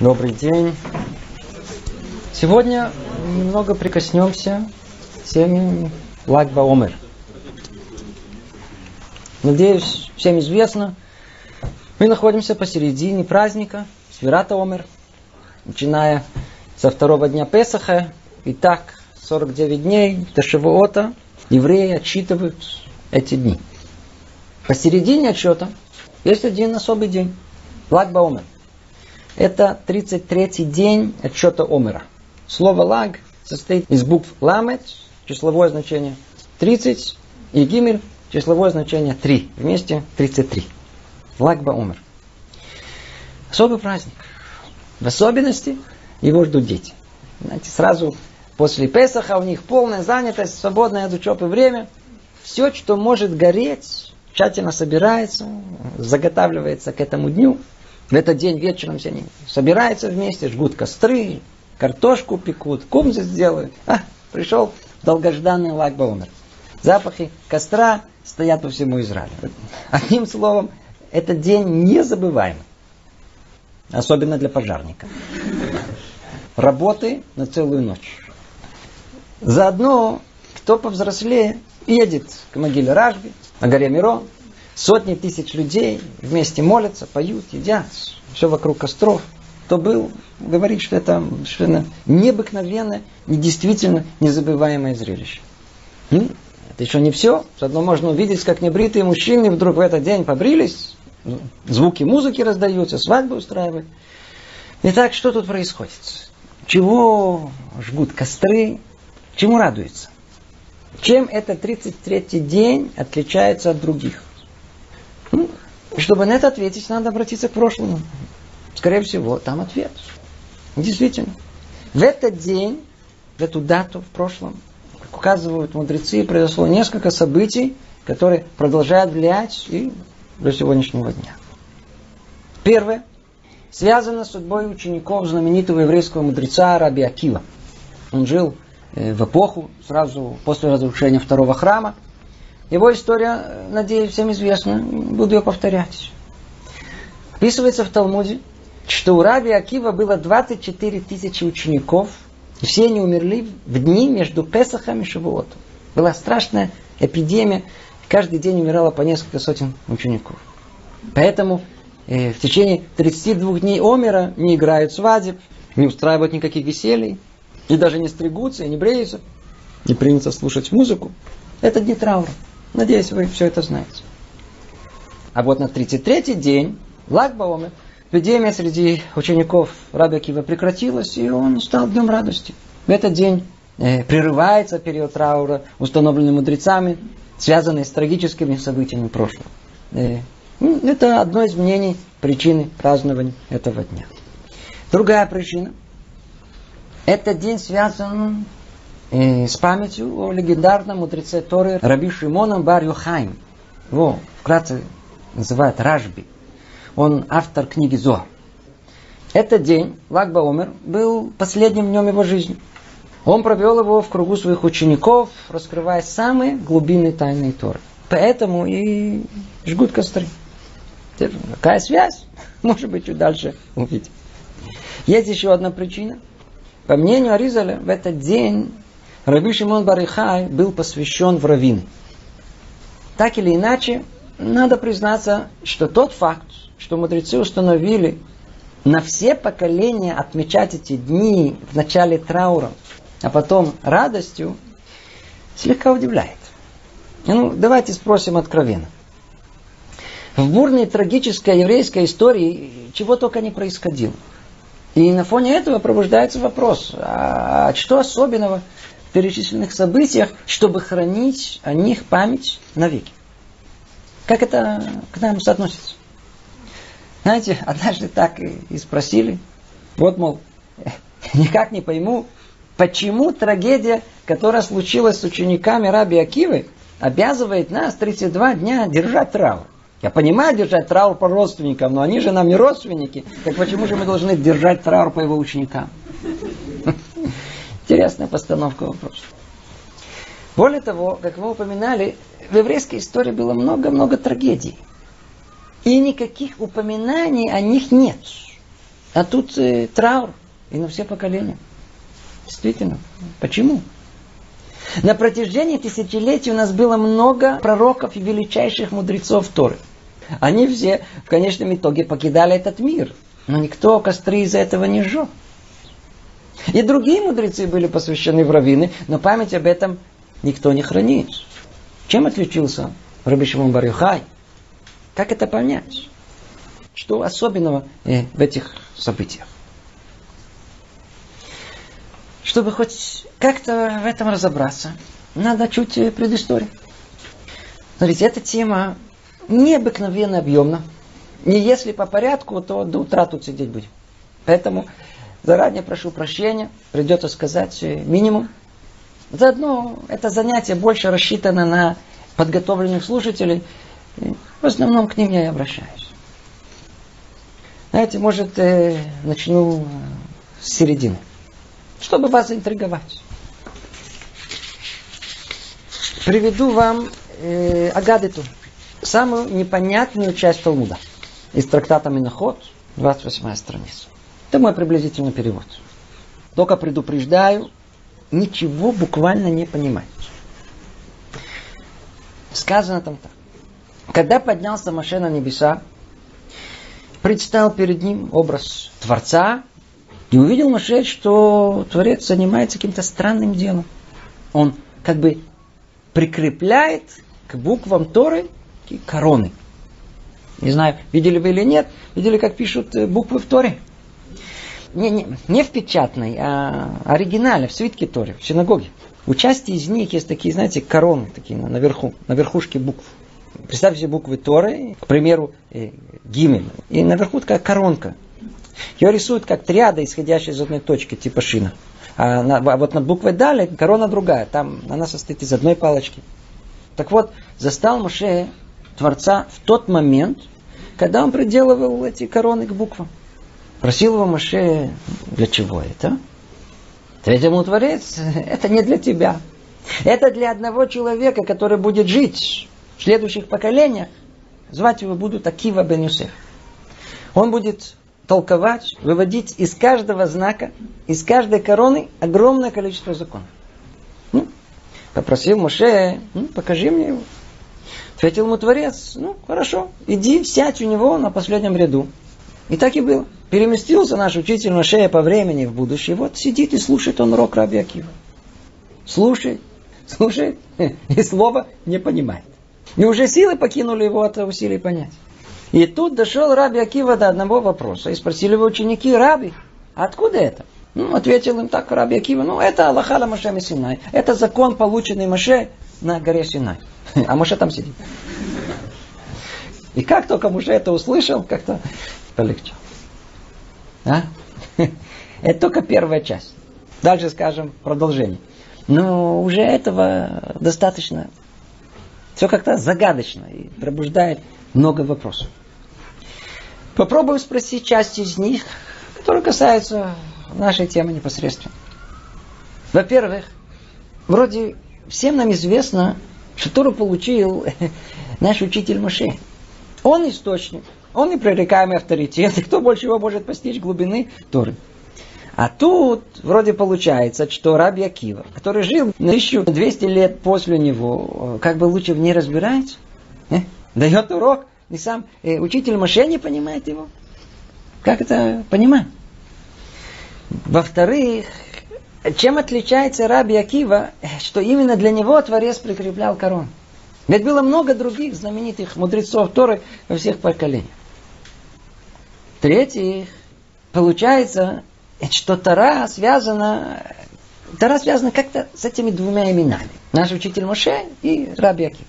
Добрый день. Сегодня немного прикоснемся к теме Лагба Омер. Надеюсь, всем известно, мы находимся посередине праздника Свирата Омер, начиная со второго дня Песаха. И так 49 дней до Шивоота евреи отсчитывают эти дни. Посередине отчета есть один особый день. Лагба Омер. Это 33-й день отчета Омера. Слово лаг состоит из букв ламет, числовое значение 30, и гимель, числовое значение 3. Вместе 33. Лагба Омер. Особый праздник. В особенности его ждут дети. Знаете, сразу после Песаха у них полная занятость, свободное от учебы время. Все, что может гореть, тщательно собирается, заготавливается к этому дню. В этот день вечером все они собираются вместе, жгут костры, картошку пекут, кумзы сделают. А, пришел долгожданный Лагба умер. Запахи костра стоят по всему Израилю. Одним словом, этот день незабываемый. Особенно для пожарника. Работы на целую ночь. Заодно, кто повзрослее, едет к могиле Ражби, на горе Мирон. Сотни тысяч людей вместе молятся, поют, едят. Все вокруг костров. Кто был, говорит, что это совершенно необыкновенное и действительно незабываемое зрелище. Ну, это еще не все. Заодно можно увидеть, как небритые мужчины вдруг в этот день побрились, звуки музыки раздаются, свадьбы устраивают. Итак, что тут происходит? Чего жгут костры? Чему радуются? Чем этот 33-й день отличается от других? Ну, чтобы на это ответить, надо обратиться к прошлому. Скорее всего, там ответ. Действительно. В этот день, в эту дату в прошлом, как указывают мудрецы, произошло несколько событий, которые продолжают влиять и до сегодняшнего дня. Первое. Связано с судьбой учеников знаменитого еврейского мудреца Раби Акива. Он жил Э, в эпоху, сразу после разрушения второго храма. Его история, надеюсь, всем известна, буду ее повторять. Описывается в Талмуде, что у Раби Акива было 24 тысячи учеников, и все они умерли в дни между Песахом и Шавуотом. Была страшная эпидемия, каждый день умирало по несколько сотен учеников. Поэтому э, в течение 32 дней Омера не играют свадеб, не устраивают никаких веселий, и даже не стригутся, и не бреются, не принято слушать музыку. Это дни траура. Надеюсь, вы все это знаете. А вот на 33-й день, Лагбаоме, эпидемия среди учеников Раби Кива прекратилась, и он стал днем радости. В этот день э, прерывается период траура, установленный мудрецами, связанный с трагическими событиями прошлого. Э, ну, это одно из мнений причины празднования этого дня. Другая причина – этот день связан э, с памятью о легендарном мудреце Торы Раби Шимоном Бар Йохайм. Его вкратце называют Ражби. Он автор книги Зо. Этот день, Лагба умер, был последним днем его жизни. Он провел его в кругу своих учеников, раскрывая самые глубинные тайны Торы. Поэтому и жгут костры. Какая связь? Может быть, чуть дальше увидим. Есть еще одна причина – по мнению Аризаля, в этот день Раби Шимон Барихай был посвящен в раввины. Так или иначе, надо признаться, что тот факт, что мудрецы установили на все поколения отмечать эти дни в начале траура, а потом радостью, слегка удивляет. Ну, давайте спросим откровенно. В бурной трагической еврейской истории чего только не происходило. И на фоне этого пробуждается вопрос, а что особенного перечисленных событиях, чтобы хранить о них память навеки? Как это к нам соотносится? Знаете, однажды так и спросили. Вот, мол, никак не пойму, почему трагедия, которая случилась с учениками Раби Акивы, обязывает нас 32 дня держать траур. Я понимаю держать траур по родственникам, но они же нам не родственники. Так почему же мы должны держать траур по его ученикам? Интересная постановка вопроса. Более того, как мы упоминали, в еврейской истории было много-много трагедий. И никаких упоминаний о них нет. А тут э, траур и на все поколения. Действительно. Почему? На протяжении тысячелетий у нас было много пророков и величайших мудрецов Торы. Они все в конечном итоге покидали этот мир. Но никто костры из-за этого не сжег. И другие мудрецы были посвящены в раввины, но память об этом никто не хранит. Чем отличился Раби Шимон Барюхай? Как это понять? Что особенного э, в этих событиях? Чтобы хоть как-то в этом разобраться, надо чуть э, предысторию. Смотрите, эта тема необыкновенно объемна. Не если по порядку, то до утра тут сидеть будем. Поэтому заранее прошу прощения, придется сказать минимум. Заодно это занятие больше рассчитано на подготовленных слушателей. В основном к ним я и обращаюсь. Знаете, может, э, начну с середины, чтобы вас заинтриговать. Приведу вам э, Агадиту, самую непонятную часть Талмуда. Из трактата Миноход, 28 страница. Это мой приблизительный перевод. Только предупреждаю, ничего буквально не понимать. Сказано там так. Когда поднялся Маше на небеса, предстал перед ним образ Творца, и увидел Маше, что Творец занимается каким-то странным делом. Он как бы прикрепляет к буквам Торы короны. Не знаю, видели вы или нет, видели, как пишут э, буквы в Торе? Не, не, не в печатной, а оригинале, в свитке Торе, в синагоге. У части из них есть такие, знаете, короны такие наверху, на верхушке букв. Представьте себе буквы Торы, к примеру, э, гимель. И наверху такая коронка. Ее рисуют как триада, исходящая из одной точки, типа шина. А, на, а вот над буквой Дали корона другая. Там она состоит из одной палочки. Так вот, застал Моше Творца в тот момент, когда он приделывал эти короны к буквам. Просил его Моше, для чего это? Ответил ему Творец, это не для тебя. Это для одного человека, который будет жить в следующих поколениях. Звать его будут Акива бен Юсеф. Он будет толковать, выводить из каждого знака, из каждой короны огромное количество законов. Ну, попросил Моше, ну, покажи мне его. Ответил ему Творец, ну, хорошо, иди, сядь у него на последнем ряду. И так и было. Переместился наш учитель Моше по времени в будущее. Вот сидит и слушает он рок Раби Акива. Слушает, слушает, и слова не понимает. И уже силы покинули его от усилий понять. И тут дошел Раби Акива до одного вопроса. И спросили его ученики, Раби, откуда это? Ну, ответил им так Раби Акива, ну, это Аллаха на Маше Синай. Это закон, полученный Маше на горе Синай. А Маше там сидит. И как только Муше это услышал, как-то полегче. А? Это только первая часть. Дальше скажем продолжение. Но уже этого достаточно. Все как-то загадочно и пробуждает много вопросов. Попробуем спросить часть из них, которые касаются нашей темы непосредственно. Во-первых, вроде всем нам известно, что Тору получил наш учитель Моше. Он источник, он непререкаемый авторитет, и кто больше его может постичь глубины Торы. А тут вроде получается, что Раби Акива, который жил 1200 лет после него, как бы лучше в ней разбирается, э? дает урок, и сам э, учитель Моше не понимает его. Как это понимать? Во-вторых, чем отличается Раби Акива, что именно для него Творец прикреплял корону? Ведь было много других знаменитых мудрецов Торы во всех поколениях. В-третьих, получается, что Тара связана, Тара связана как-то с этими двумя именами. Наш учитель Моше и Раби Акив.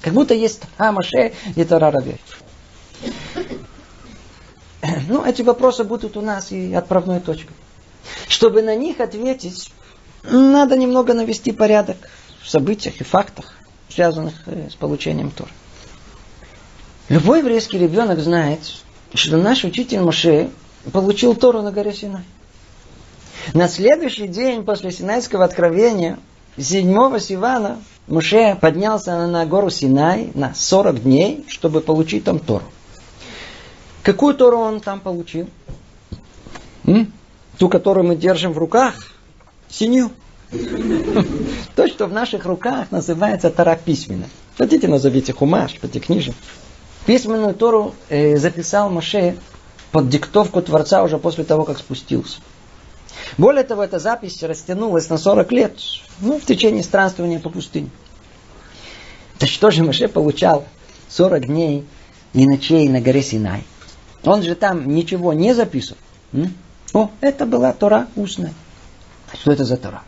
Как будто есть Тара Моше и Тара Раби Акив. Ну, эти вопросы будут у нас и отправной точкой. Чтобы на них ответить, надо немного навести порядок в событиях и фактах, связанных э, с получением Тора. Любой еврейский ребенок знает, что наш учитель Моше получил Тору на горе Синай. На следующий день после Синайского откровения, 7 Сивана, Моше поднялся на гору Синай на 40 дней, чтобы получить там Тору. Какую Тору он там получил? М? Ту, которую мы держим в руках, синюю. То, что в наших руках называется Тара письменно. Хотите, назовите хумаш, книжек. Письменную Тору э, записал Маше под диктовку Творца уже после того, как спустился. Более того, эта запись растянулась на 40 лет, ну, в течение странствования по пустыне. Да что же Маше получал 40 дней и ночей на горе Синай? Он же там ничего не записывал. О, это была Тора устная. Что это за Тора?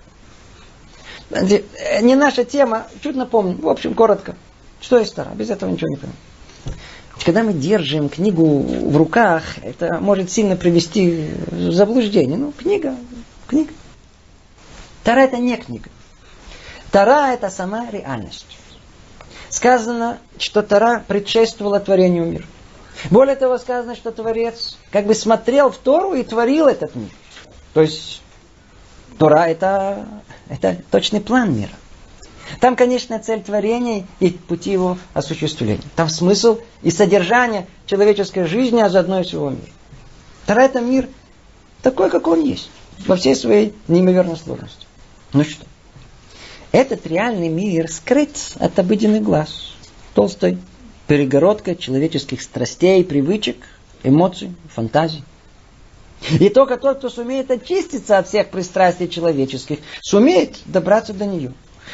Не наша тема, чуть напомню. В общем, коротко. Что есть Тора? Без этого ничего не понимаю. Когда мы держим книгу в руках, это может сильно привести в заблуждение. Ну, книга, книга. Тара это не книга. Тара это сама реальность. Сказано, что Тара предшествовала творению мира. Более того, сказано, что Творец как бы смотрел в Тору и творил этот мир. То есть Тора это, это точный план мира. Там, конечно, цель творения и пути его осуществления. Там смысл и содержание человеческой жизни, а заодно и всего мира. Тора это мир такой, как он есть. Во всей своей неимоверной сложности. Ну что? Этот реальный мир скрыт от обыденных глаз. Толстой перегородка человеческих страстей, привычек, эмоций, фантазий. И только тот, кто сумеет очиститься от всех пристрастий человеческих, сумеет добраться до нее.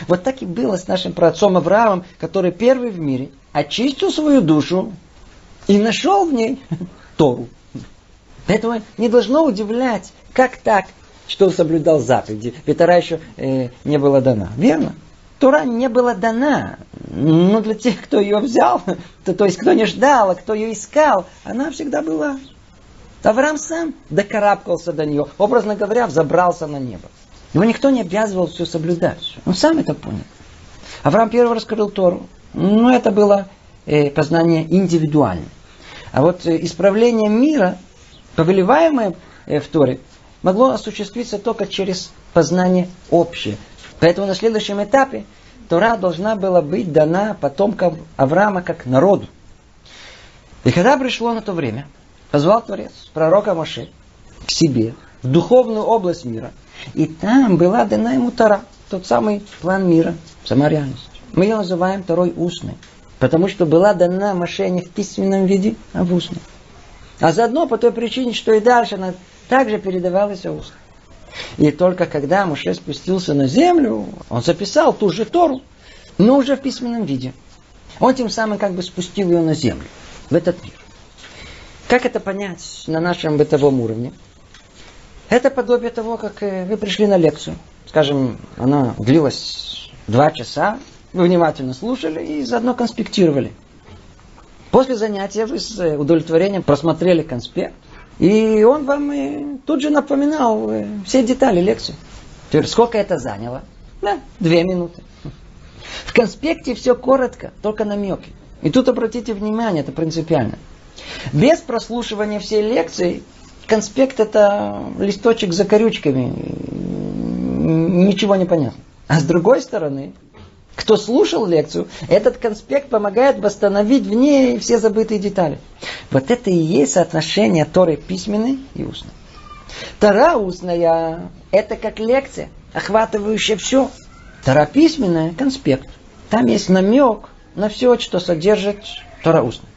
Вот так и было с нашим праотцом Авраамом, который первый в мире очистил свою душу и нашел в ней Тору. Поэтому не должно удивлять, как так, что соблюдал заповеди. Ведь Тора еще э, не была дана. Верно? Тора не была дана. Но для тех, кто ее взял, то, то есть кто не ждал, а кто ее искал, она всегда была. Авраам сам докарабкался до нее. Образно говоря, взобрался на небо. Его никто не обязывал все соблюдать. Он сам это понял. Авраам первый раскрыл Тору. Но это было э, познание индивидуальное. А вот э, исправление мира, повелеваемое э, в Торе, могло осуществиться только через познание общее. Поэтому на следующем этапе Тора должна была быть дана потомкам Авраама как народу. И когда пришло на то время, позвал Творец пророка Моше к себе, в духовную область мира. И там была дана ему Тора, тот самый план мира, сама реальность. Мы ее называем Второй устной, потому что была дана Моше не в письменном виде, а в устном. А заодно по той причине, что и дальше она также передавалась устно. И только когда Моше спустился на землю, он записал ту же Тору, но уже в письменном виде. Он тем самым как бы спустил ее на землю, в этот мир. Как это понять на нашем бытовом уровне? Это подобие того, как э, вы пришли на лекцию. Скажем, она длилась два часа, вы внимательно слушали и заодно конспектировали. После занятия вы с э, удовлетворением просмотрели конспект, и он вам э, тут же напоминал все детали лекции. Теперь сколько это заняло? Да, две минуты. В конспекте все коротко, только намеки. И тут обратите внимание, это принципиально. Без прослушивания всей лекции конспект это листочек за корючками. Ничего не понятно. А с другой стороны, кто слушал лекцию, этот конспект помогает восстановить в ней все забытые детали. Вот это и есть соотношение Торы письменной и устной. Тора устная – это как лекция, охватывающая все. Тора письменная – конспект. Там есть намек на все, что содержит Тора устная.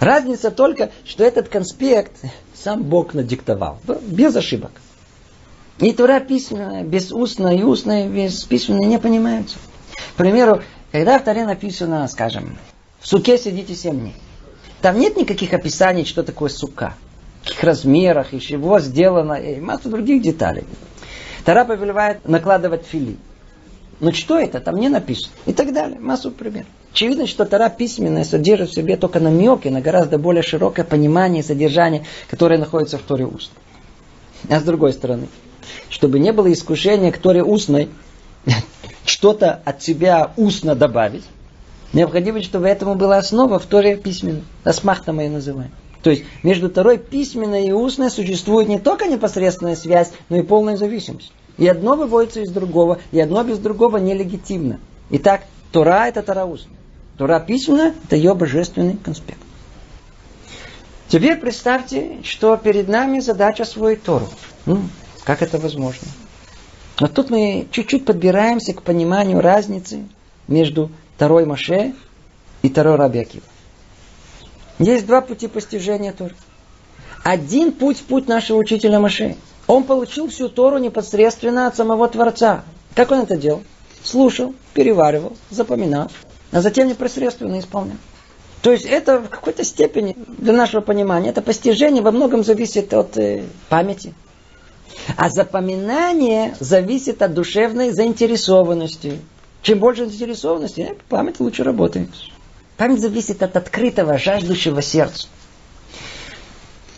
Разница только, что этот конспект сам Бог надиктовал. Без ошибок. И Тура письменная, без устной и устная без письменной не понимаются. К примеру, когда в Таре написано, скажем, в суке сидите семь дней. Там нет никаких описаний, что такое сука. В каких размерах, из чего сделано, и массу других деталей. Тара повелевает накладывать фили. Но что это? Там не написано. И так далее. Массу примеров. Очевидно, что Тара письменная содержит в себе только намеки на гораздо более широкое понимание и содержание, которое находится в Торе устной. А с другой стороны, чтобы не было искушения к Торе устной, что-то от себя устно добавить, необходимо, чтобы этому была основа в Торе письменной. Асмахта мы ее называем. То есть между Торой письменной и устной существует не только непосредственная связь, но и полная зависимость. И одно выводится из другого, и одно без другого нелегитимно. Итак, Тора это Тора устная. Тора письменная – это ее божественный конспект. Теперь представьте, что перед нами задача освоить Тору. Ну, как это возможно? Но тут мы чуть-чуть подбираемся к пониманию разницы между второй Маше и второй Раби Акива. Есть два пути постижения Торы. Один путь – путь нашего учителя Маше. Он получил всю Тору непосредственно от самого Творца. Как он это делал? Слушал, переваривал, запоминал, а затем непосредственно исполнял. То есть это в какой-то степени для нашего понимания, это постижение во многом зависит от э, памяти. А запоминание зависит от душевной заинтересованности. Чем больше заинтересованности, э, память лучше работает. Память зависит от открытого, жаждущего сердца.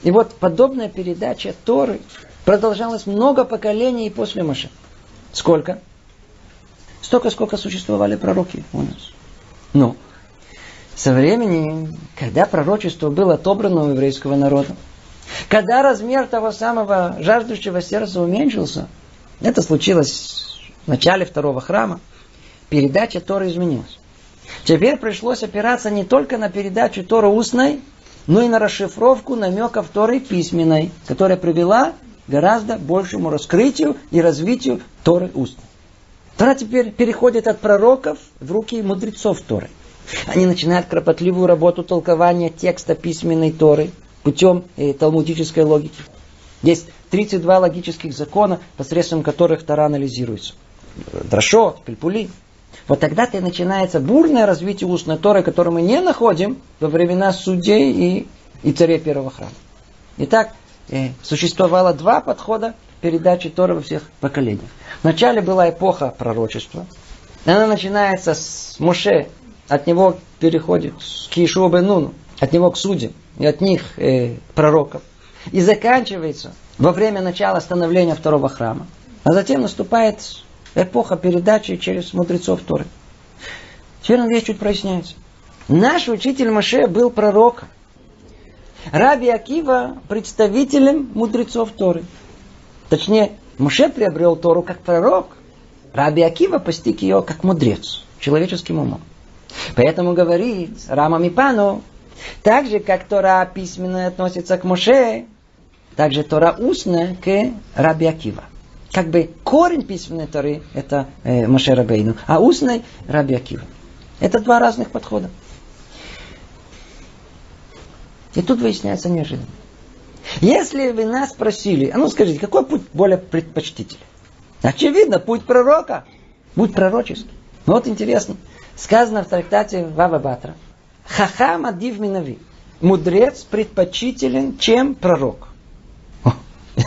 И вот подобная передача Торы продолжалась много поколений после Маша. Сколько? Столько, сколько существовали пророки у нас. Но со времени, когда пророчество было отобрано у еврейского народа, когда размер того самого жаждущего сердца уменьшился, это случилось в начале второго храма, передача Торы изменилась. Теперь пришлось опираться не только на передачу Торы устной, но и на расшифровку намеков Торы письменной, которая привела к гораздо большему раскрытию и развитию Торы устной. Тора теперь переходит от пророков в руки мудрецов Торы. Они начинают кропотливую работу толкования текста письменной Торы путем э, талмудической логики. Есть 32 логических закона, посредством которых Тора анализируется. Дрошот, Пельпули, вот тогда-то и начинается бурное развитие устной Торы, которое мы не находим во времена судей и, и царей первого храма. Итак, э, существовало два подхода передачи Торы во всех поколениях. Вначале была эпоха пророчества. Она начинается с Моше, от него переходит к Ишуа Нуну, от него к судьям, и от них э, пророков. И заканчивается во время начала становления второго храма. А затем наступает эпоха передачи через мудрецов Торы. Теперь вещь чуть проясняется. Наш учитель Маше был пророком. Раби Акива представителем мудрецов Торы. Точнее, Муше приобрел Тору как пророк. Раби Акива постиг ее как мудрец, человеческим умом. Поэтому говорит Рама Мипану, так же, как Тора письменная относится к Моше, так же Тора устная к Раби Акива. Как бы корень письменной Торы – это э, Моше Рабейну, а устной – Раби Акива. Это два разных подхода. И тут выясняется неожиданно. Если вы нас спросили, а ну скажите, какой путь более предпочтителен? Очевидно, путь пророка. Путь пророческий. Ну вот интересно. Сказано в трактате Вава Батра. Хахам адив минави. Мудрец предпочтителен, чем пророк.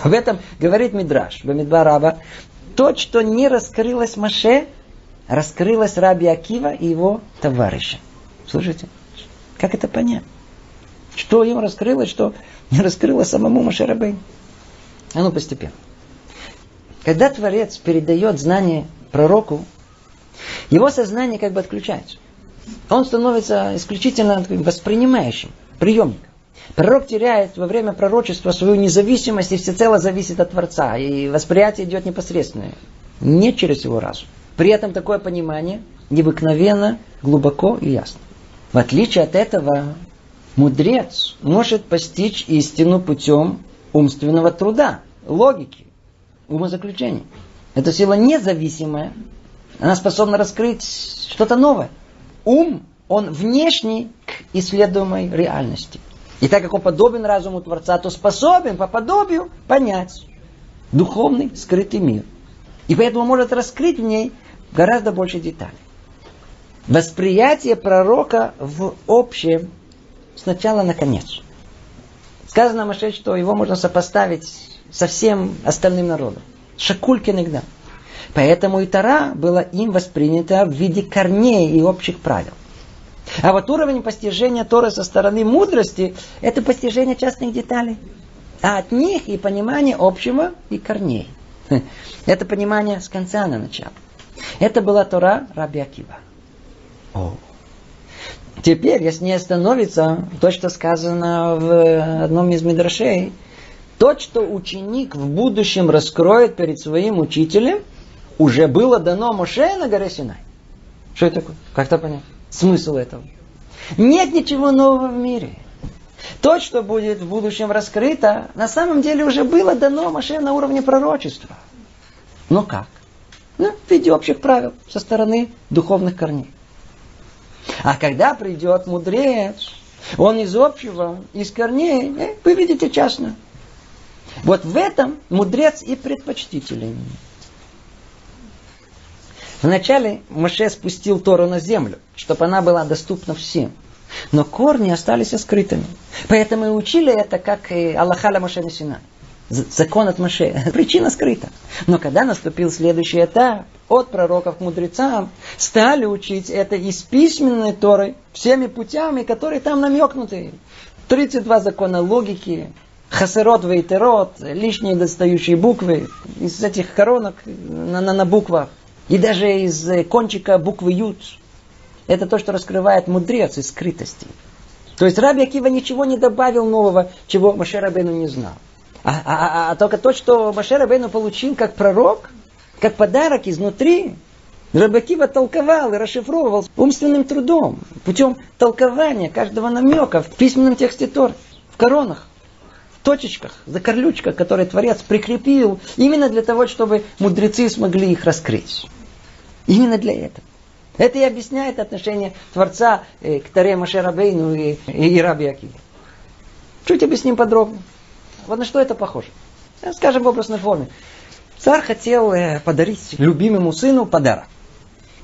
Об этом говорит Мидраш, Бамидба Раба. То, что не раскрылось Маше, раскрылось Раби Акива и его товарища. Слушайте, как это понять? Что им раскрылось, что не раскрылось самому Машарабей? А ну постепенно. Когда Творец передает знание пророку, его сознание как бы отключается. Он становится исключительно воспринимающим, приемником. Пророк теряет во время пророчества свою независимость и всецело зависит от Творца. И восприятие идет непосредственное, не через его разум. При этом такое понимание необыкновенно, глубоко и ясно. В отличие от этого, мудрец может постичь истину путем умственного труда, логики, умозаключений. Эта сила независимая, она способна раскрыть что-то новое. Ум, он внешний к исследуемой реальности. И так как он подобен разуму Творца, то способен по подобию понять духовный скрытый мир. И поэтому может раскрыть в ней гораздо больше деталей. Восприятие пророка в общем сначала на конец. Сказано Маше, что его можно сопоставить со всем остальным народом. Шакулькин Игдам. Поэтому и Тара была им воспринята в виде корней и общих правил. А вот уровень постижения Торы со стороны мудрости – это постижение частных деталей. А от них и понимание общего и корней. Это понимание с конца на начало. Это была Тора Раби Акива. О. Теперь, если не остановиться, то, что сказано в одном из мидрашей, то, что ученик в будущем раскроет перед своим учителем, уже было дано Моше на горе Синай. Что это такое? Как это понять? Смысл этого. Нет ничего нового в мире. То, что будет в будущем раскрыто, на самом деле уже было дано Маше на уровне пророчества. Но как? Ну, в виде общих правил со стороны духовных корней. А когда придет мудрец, он из общего, из корней, э, вы видите частно. Вот в этом мудрец и предпочтителен. Вначале Моше спустил Тору на землю, чтобы она была доступна всем. Но корни остались скрытыми. Поэтому и учили это, как и Аллаха ля Моше Синай. Закон от Моше. Причина скрыта. Но когда наступил следующий этап, от пророков к мудрецам, стали учить это из письменной Торы, всеми путями, которые там намекнуты. 32 закона логики, хасерот, вейтерот, лишние достающие буквы, из этих коронок на, на, на буквах, и даже из кончика буквы Ют. Это то, что раскрывает мудрец из скрытости. То есть Раби Акива ничего не добавил нового, чего Маше Рабейну не знал. А, а, а, а только то, что Маше Рабейну получил как пророк, как подарок изнутри, Рабакива толковал и расшифровывал умственным трудом, путем толкования каждого намека в письменном тексте Тор, в коронах, в точечках, закорлючках, которые Творец прикрепил именно для того, чтобы мудрецы смогли их раскрыть. Именно для этого. Это и объясняет отношение Творца э, к Таре Маше Рабейну и, и, и Раби Акиве. Чуть объясним подробно. Вот на что это похоже. Скажем в образной форме. Царь хотел э, подарить любимому сыну подарок.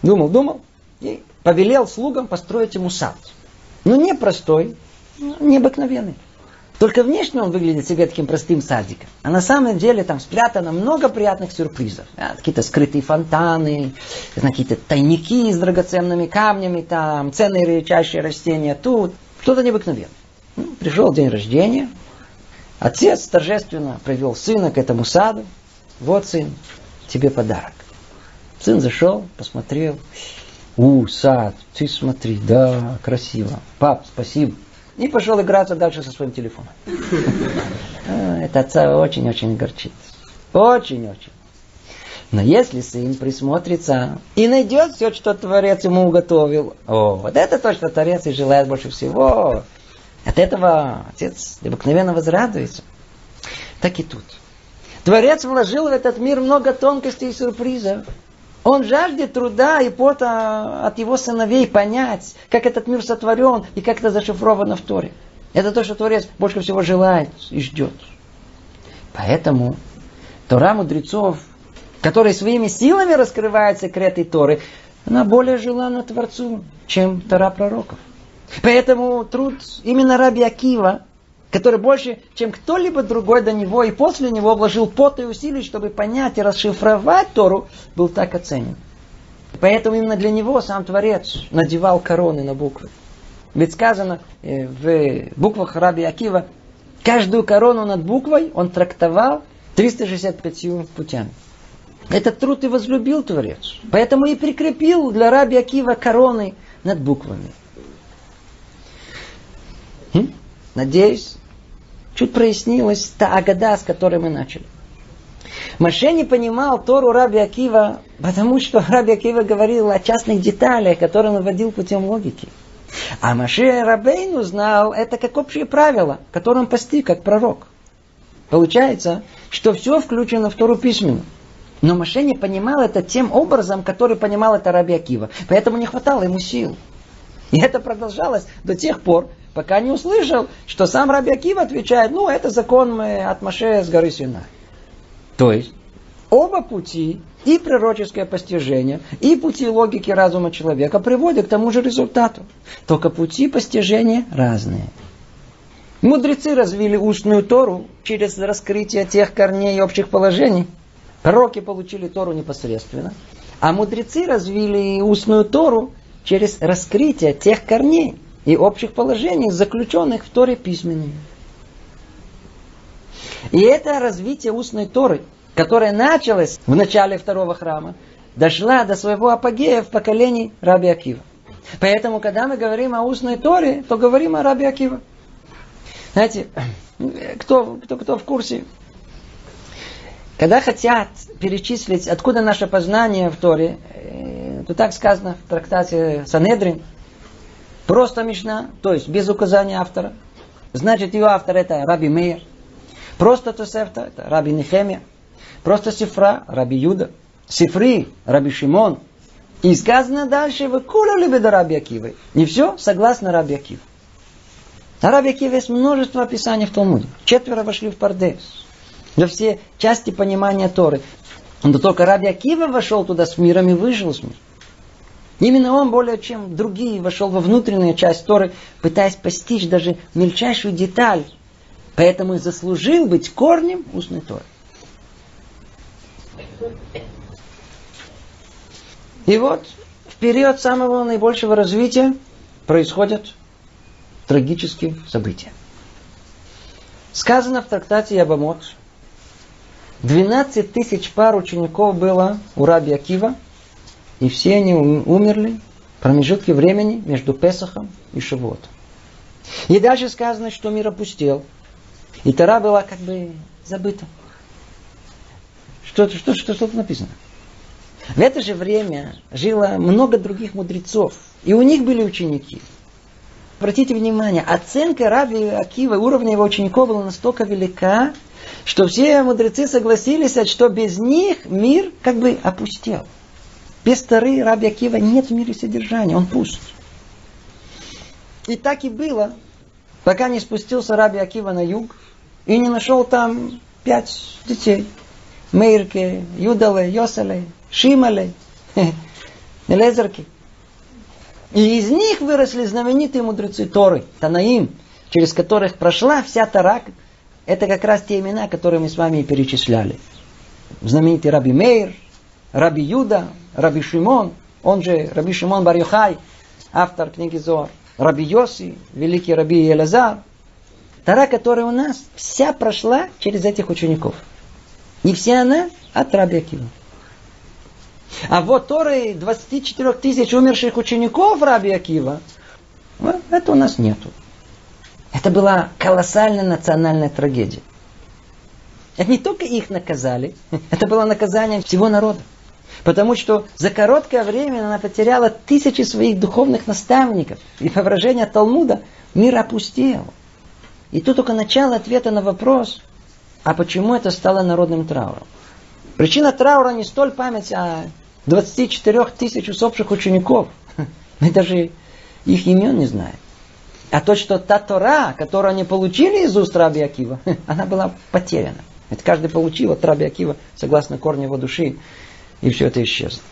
Думал, думал и повелел слугам построить ему сад. Но не простой, необыкновенный. Только внешне он выглядит себе таким простым садиком. А на самом деле там спрятано много приятных сюрпризов. Какие-то скрытые фонтаны, какие-то тайники с драгоценными камнями, там ценные редчайшие растения тут. Что-то необыкновенное. Ну, пришел день рождения. Отец торжественно привел сына к этому саду. Вот, сын, тебе подарок. Сын зашел, посмотрел. У, сад, ты смотри, да, красиво. Пап, спасибо. И пошел играться дальше со своим телефоном. А, это отца очень-очень горчит. Очень-очень. Но если сын присмотрится и найдет все, что Творец ему уготовил, о, вот это то, что Творец и желает больше всего. От этого отец обыкновенно возрадуется. Так и тут. Творец вложил в этот мир много тонкостей и сюрпризов. Он жаждет труда и пота от его сыновей понять, как этот мир сотворен и как это зашифровано в Торе. Это то, что Творец больше всего желает и ждет. Поэтому Тора мудрецов, которые своими силами раскрывают секреты Торы, она более желана Творцу, чем Тора пророков. Поэтому труд именно Раби Акива который больше, чем кто-либо другой до него и после него вложил пот и усилий, чтобы понять и расшифровать Тору, был так оценен. Поэтому именно для него сам Творец надевал короны на буквы. Ведь сказано э, в буквах Раби Акива, каждую корону над буквой он трактовал 365 путями. Этот труд и возлюбил Творец. Поэтому и прикрепил для Раби Акива короны над буквами. Надеюсь, чуть прояснилась та агада, с которой мы начали. Маше не понимал Тору Раби Акива, потому что Раби Акива говорил о частных деталях, которые он вводил путем логики. А Маше Рабейну знал это как общее правило, которое он постиг как пророк. Получается, что все включено в Тору письменно. Но Маше не понимал это тем образом, который понимал это Раби Акива. Поэтому не хватало ему сил. И это продолжалось до тех пор, пока не услышал, что сам Раби Акива отвечает, ну, это закон от Маше с горы Синай. То есть, оба пути, и пророческое постижение, и пути логики разума человека приводят к тому же результату. Только пути постижения разные. Мудрецы развили устную Тору через раскрытие тех корней и общих положений. Пророки получили Тору непосредственно. А мудрецы развили устную Тору через раскрытие тех корней, и общих положений, заключенных в Торе письменными. И это развитие устной Торы, которое началось в начале второго храма, дошла до своего апогея в поколении Раби Акива. Поэтому, когда мы говорим о устной Торе, то говорим о Раби Акива. Знаете, кто, кто, кто в курсе? Когда хотят перечислить, откуда наше познание в Торе, э, то так сказано в трактате Санедрин – Просто Мишна, то есть без указания автора. Значит, ее автор это Раби Мейер. Просто Тосефта это Раби Нехемия. Просто Сифра Раби Юда. Сифри Раби Шимон. И сказано дальше, вы куляли бы до Раби Акивы. Не все согласно Раби Акивы. На Раби Акиве есть множество описаний в Талмуде. Четверо вошли в Пардес. За все части понимания Торы. Но только Раби Акива вошел туда с миром и выжил с миром. Именно он более чем другие вошел во внутреннюю часть Торы, пытаясь постичь даже мельчайшую деталь. Поэтому и заслужил быть корнем устной Торы. И вот в период самого наибольшего развития происходят трагические события. Сказано в трактате Ябамот, 12 тысяч пар учеников было у Раби Акива, и все они умерли в промежутке времени между Песахом и Шавуотом. И дальше сказано, что мир опустел. И Тара была как бы забыта. Что, что, что, что тут написано? В это же время жило много других мудрецов. И у них были ученики. Обратите внимание, оценка Раби Акива, уровня его учеников была настолько велика, что все мудрецы согласились, что без них мир как бы опустел. Без Тары Раби Акива нет в мире содержания, он пуст. И так и было, пока не спустился Раби Акива на юг и не нашел там пять детей. Мейрке, Юдале, Йоселе, Шимале, Лезерки. И из них выросли знаменитые мудрецы Торы, Танаим, через которых прошла вся Тара. Это как раз те имена, которые мы с вами перечисляли. Знаменитый Раби Мейр, Раби Юда, Раби Шимон, он же Раби Шимон бар автор книги Зор, Раби Йоси, великий Раби Елазар. Тара, которая у нас, вся прошла через этих учеников. И вся она от Раби Акива. А вот Торы 24 тысяч умерших учеников Раби Акива, это у нас нету. Это была колоссальная национальная трагедия. Это не только их наказали, это было наказание всего народа. Потому что за короткое время она потеряла тысячи своих духовных наставников. И по выражению Талмуда мир опустел. И тут только начало ответа на вопрос, а почему это стало народным трауром. Причина траура не столь память о 24 тысяч усопших учеников. Мы даже их имен не знаем. А то, что та Тора, которую они получили из уст Раби Акива, она была потеряна. Это каждый получил от Раби Акива, согласно корню его души, и все это исчезло.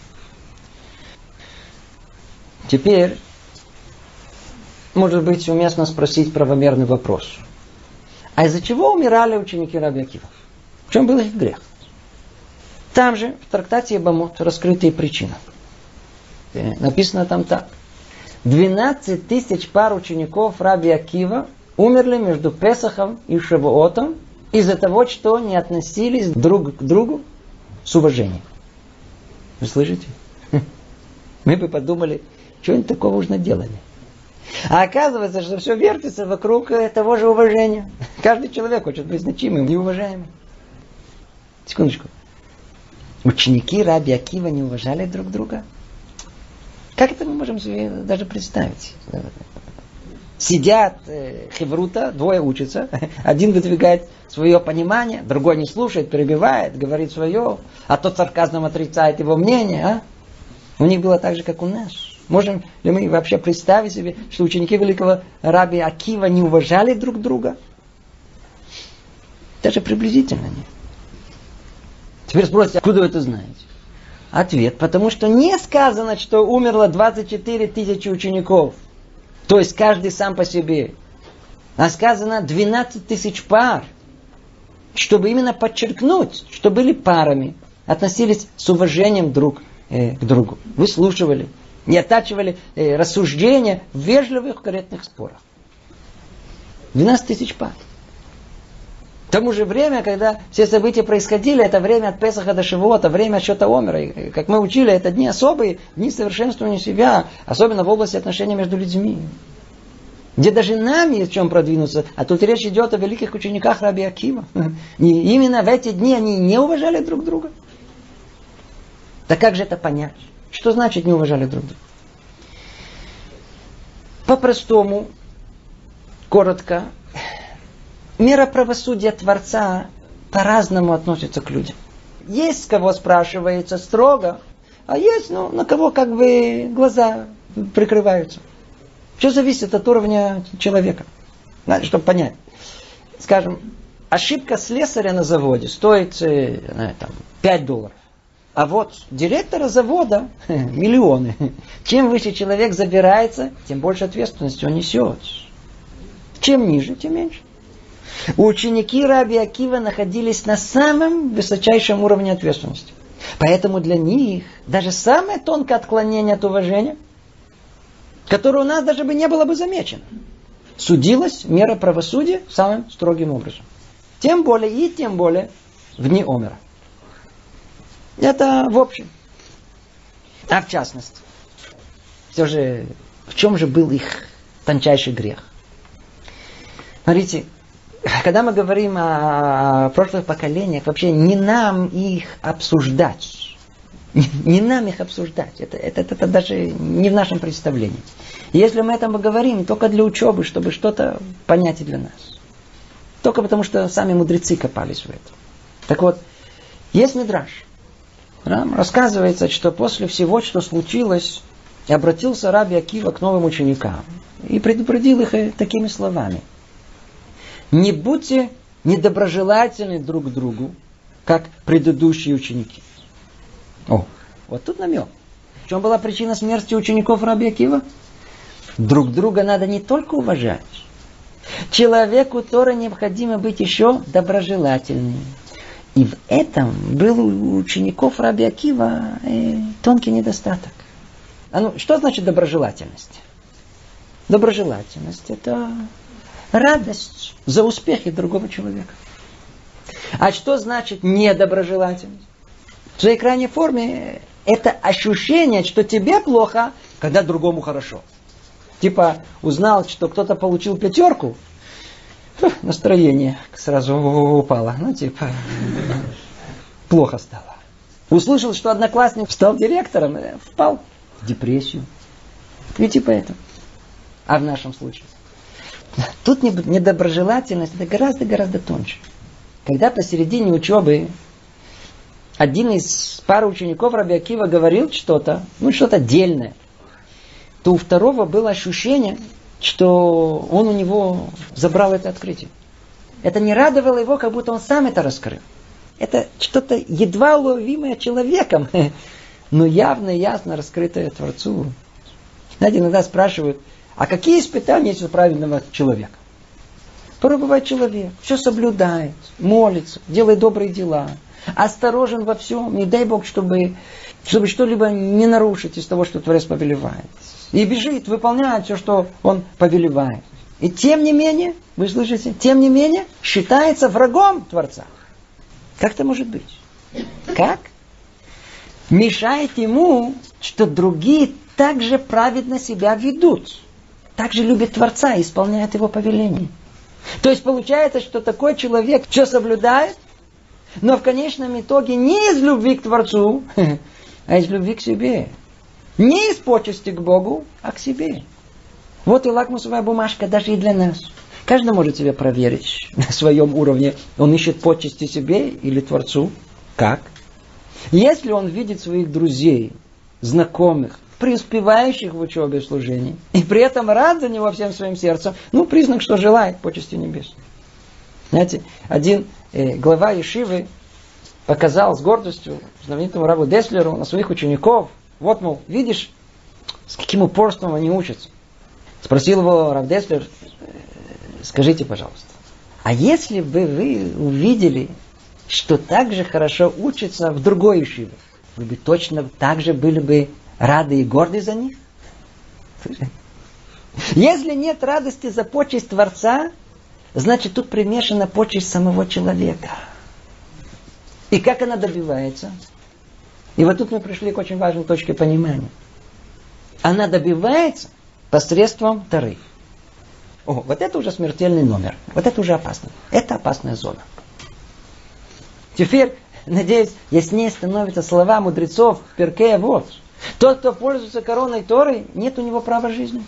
Теперь, может быть, уместно спросить правомерный вопрос. А из-за чего умирали ученики Раби Акива? В чем был их грех? Там же, в трактате Ебамот, раскрытые причины. Э, написано там так. 12 тысяч пар учеников Раби Акива умерли между Песахом и Шавуотом из-за того, что не относились друг к другу с уважением. Вы слышите? Мы бы подумали, что они такого уж наделали. А оказывается, что все вертится вокруг того же уважения. Каждый человек хочет быть значимым и уважаемым. Секундочку. Ученики Раби Акива не уважали друг друга? Как это мы можем себе даже представить? Сидят э, хеврута, двое учатся, один выдвигает свое понимание, другой не слушает, перебивает, говорит свое, а тот сарказмом отрицает его мнение. А? У них было так же, как у нас. Можем ли мы вообще представить себе, что ученики великого раби Акива не уважали друг друга? Даже приблизительно нет. Теперь спросите, откуда вы это знаете? Ответ, потому что не сказано, что умерло 24 тысячи учеников. То есть каждый сам по себе. А сказано 12 тысяч пар чтобы именно подчеркнуть, что были парами, относились с уважением друг э, к другу, выслушивали, не оттачивали э, рассуждения в вежливых, корректных спорах. 12 тысяч пар. Тому же время, когда все события происходили, это время от Песаха до Шивота, время отсчета Омера. И, как мы учили, это дни особые, дни совершенствования себя, особенно в области отношений между людьми где даже нам есть в чем продвинуться. А тут речь идет о великих учениках Раби Акима. И именно в эти дни они не уважали друг друга. Так как же это понять? Что значит не уважали друг друга? По-простому, коротко, мера правосудия Творца по-разному относится к людям. Есть, кого спрашивается строго, а есть, ну, на кого как бы глаза прикрываются. Все зависит от уровня человека. Надо, чтобы понять. Скажем, ошибка слесаря на заводе стоит знаю, там, 5 долларов. А вот директора завода миллионы. Чем выше человек забирается, тем больше ответственности он несет. Чем ниже, тем меньше. Ученики Раби Акива находились на самом высочайшем уровне ответственности. Поэтому для них даже самое тонкое отклонение от уважения, которое у нас даже бы не было бы замечено, судилось мера правосудия самым строгим образом. Тем более и тем более в дни Омера. Это в общем. А в частности, все же, в чем же был их тончайший грех? Смотрите, когда мы говорим о прошлых поколениях, вообще не нам их обсуждать. Не нам их обсуждать. Это, это, это даже не в нашем представлении. Если мы этом говорим, только для учебы, чтобы что-то понять и для нас. Только потому, что сами мудрецы копались в этом. Так вот, есть мидраж. Там рассказывается, что после всего, что случилось, обратился Раби Акива к новым ученикам и предупредил их такими словами – не будьте недоброжелательны друг к другу, как предыдущие ученики. О, вот тут намек. В чем была причина смерти учеников Раби Акива? Друг друга надо не только уважать. Человеку Тора необходимо быть еще доброжелательным. И в этом был у учеников Раби Акива э, тонкий недостаток. А ну, что значит доброжелательность? Доброжелательность это радость за успехи другого человека. А что значит недоброжелательность? В своей крайней форме это ощущение, что тебе плохо, когда другому хорошо. Типа узнал, что кто-то получил пятерку, настроение сразу упало. Ну, типа, плохо стало. Услышал, что одноклассник стал директором, э, впал в депрессию. И типа это. А в нашем случае? Тут недоброжелательность это гораздо-гораздо тоньше. Когда посередине учебы один из пары учеников Раби Акива говорил что-то, ну что-то дельное, то у второго было ощущение, что он у него забрал это открытие. Это не радовало его, как будто он сам это раскрыл. Это что-то едва уловимое человеком, но явно ясно раскрытое Творцу. Знаете, иногда спрашивают – а какие испытания есть у правильного человека? Порой бывает человек, все соблюдает, молится, делает добрые дела, осторожен во всем, не дай Бог, чтобы, чтобы что-либо не нарушить из того, что Творец повелевает. И бежит, выполняет все, что он повелевает. И тем не менее, вы слышите, тем не менее, считается врагом Творца. Как это может быть? Как? Мешает ему, что другие также праведно себя ведут также любит Творца и исполняет его повеление. То есть получается, что такой человек все соблюдает, но в конечном итоге не из любви к Творцу, а из любви к себе. Не из почести к Богу, а к себе. Вот и лакмусовая бумажка даже и для нас. Каждый может себя проверить на своем уровне. Он ищет почести себе или Творцу. Как? Если он видит своих друзей, знакомых, преуспевающих в учебе и служении, и при этом рад за него всем своим сердцем, ну, признак, что желает почести небес. Знаете, один э, глава Ешивы показал с гордостью знаменитому рабу Деслеру на своих учеников, вот, мол, видишь, с каким упорством они учатся. Спросил его Рав Деслер, «Э, скажите, пожалуйста, а если бы вы увидели, что так же хорошо учится в другой Ешиве, вы бы точно так же были бы рады и горды за них? Если нет радости за почесть Творца, значит тут примешана почесть самого человека. И как она добивается? И вот тут мы пришли к очень важной точке понимания. Она добивается посредством Тары. О, вот это уже смертельный номер. Вот это уже опасно. Это опасная зона. Теперь, надеюсь, яснее становятся слова мудрецов в Перке вот. Тот, кто пользуется короной Торы, нет у него права жизни.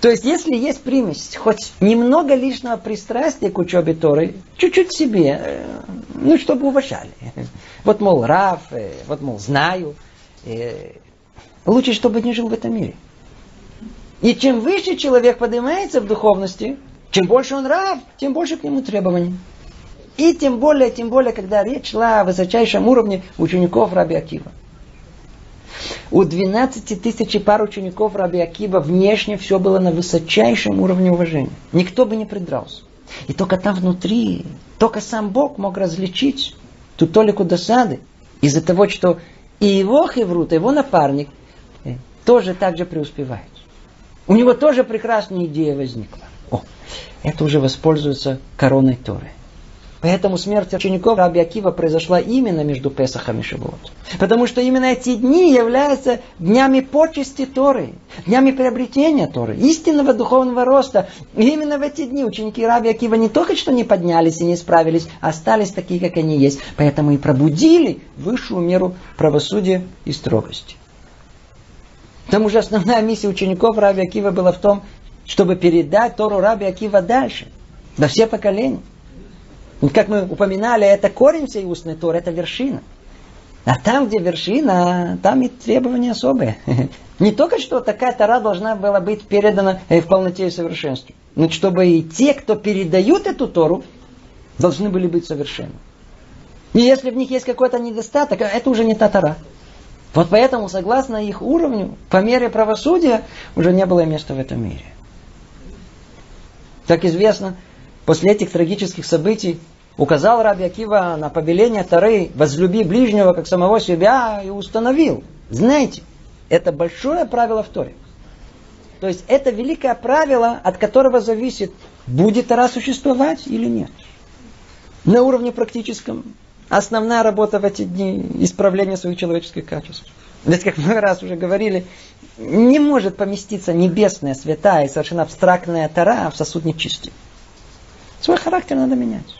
То есть, если есть примесь, хоть немного лишнего пристрастия к учебе Торы, чуть-чуть себе, э, ну, чтобы уважали. Вот, мол, Раф, э, вот, мол, знаю. Э, лучше, чтобы не жил в этом мире. И чем выше человек поднимается в духовности, чем больше он раб, тем больше к нему требований. И тем более, тем более, когда речь шла о высочайшем уровне учеников Раби Акива. У 12 тысяч пар учеников Раби Акива внешне все было на высочайшем уровне уважения. Никто бы не придрался. И только там внутри, только сам Бог мог различить ту толику досады из-за того, что и его хеврут, его напарник э, тоже так же преуспевает. У него тоже прекрасная идея возникла. О, это уже воспользуется короной Торы. Поэтому смерть учеников Раби Акива произошла именно между Песахом и Шивот. Потому что именно эти дни являются днями почести Торы, днями приобретения Торы, истинного духовного роста. И именно в эти дни ученики Раби Акива не только что не поднялись и не справились, а остались такие, как они есть. Поэтому и пробудили высшую меру правосудия и строгости. К тому же основная миссия учеников Раби Акива была в том, чтобы передать Тору Раби Акива дальше, до все поколения. Как мы упоминали, это корень всей устной Торы, это вершина. А там, где вершина, там и требования особые. Не только что такая Тора должна была быть передана в полноте и совершенстве, но чтобы и те, кто передают эту Тору, должны были быть совершенны. И если в них есть какой-то недостаток, это уже не та Тора. Вот поэтому, согласно их уровню, по мере правосудия, уже не было места в этом мире. Как известно, после этих трагических событий указал Раби Акива на побеление Тары «возлюби ближнего, как самого себя» и установил. Знаете, это большое правило в Торе. То есть это великое правило, от которого зависит, будет Тара существовать или нет. На уровне практическом основная работа в эти дни – исправление своих человеческих качеств. Ведь, как мы раз уже говорили, не может поместиться небесная, святая и совершенно абстрактная Тара в сосуд нечистый. Свой характер надо менять.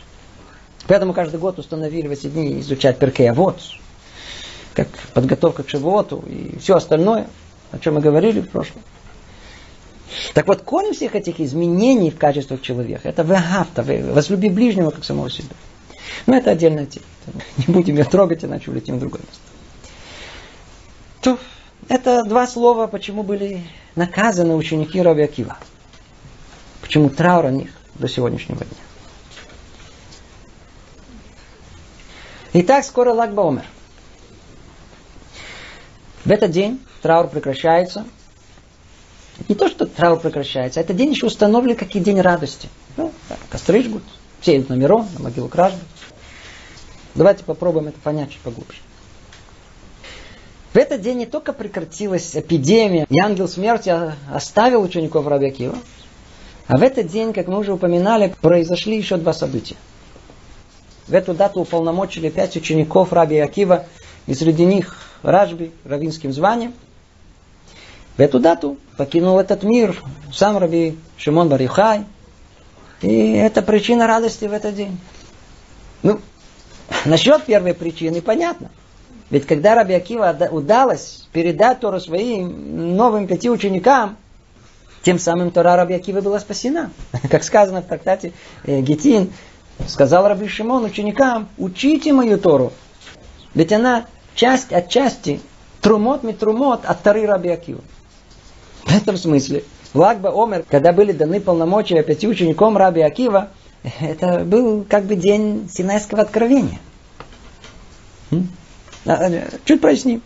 Поэтому каждый год установили в эти дни изучать Перкея вот, как подготовка к Шивоту и все остальное, о чем мы говорили в прошлом. Так вот, корень всех этих изменений в качествах человека, это вегавта, возлюби ближнего, как самого себя. Но это отдельная тема. Не будем ее трогать, иначе улетим в другое место. То, это два слова, почему были наказаны ученики Раби Акива. Почему траур о них до сегодняшнего дня. Итак, скоро Лагба умер. В этот день траур прекращается. Не то, что траур прекращается, а этот день еще установлен как и день радости. Ну, костры жгут, все идут на Мирон, на могилу кражды. Давайте попробуем это понять чуть поглубже. В этот день не только прекратилась эпидемия, и ангел смерти оставил учеников Раби Акива, а в этот день, как мы уже упоминали, произошли еще два события. В эту дату уполномочили пять учеников Раби Акива, и среди них Ражби, равинским званием. В эту дату покинул этот мир сам Раби Шимон Барихай. И это причина радости в этот день. Ну, насчет первой причины понятно. Ведь когда Раби Акива удалось передать Тору своим новым пяти ученикам, тем самым Тора Раби Акива была спасена. Как сказано в трактате э, Гетин, сказал Раби Шимон ученикам, учите мою Тору. Ведь она часть от части, трумот ми трумот от Торы Раби Акива. В этом смысле, Лагба Омер, когда были даны полномочия пяти ученикам Раби Акива, это был как бы день Синайского откровения. А, а, чуть проясним.